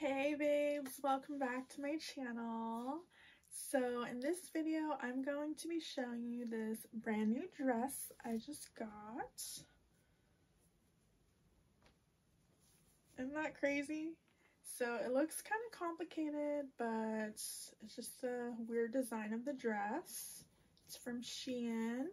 Hey babes, welcome back to my channel. So in this video, I'm going to be showing you this brand new dress I just got. Isn't that crazy? So it looks kind of complicated, but it's just a weird design of the dress. It's from Shein,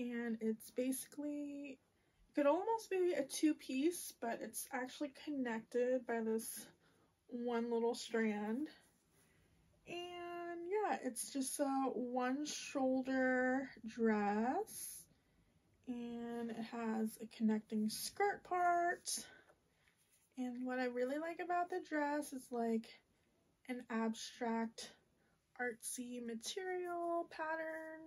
and it's basically, could almost be a two-piece, but it's actually connected by this one little strand. And yeah, it's just a one shoulder dress. And it has a connecting skirt part. And what I really like about the dress is like an abstract artsy material pattern.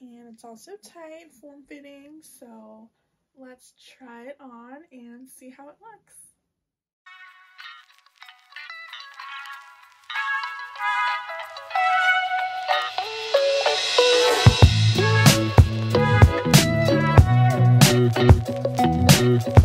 And it's also tight, form fitting. So let's try it on and see how it looks. Thank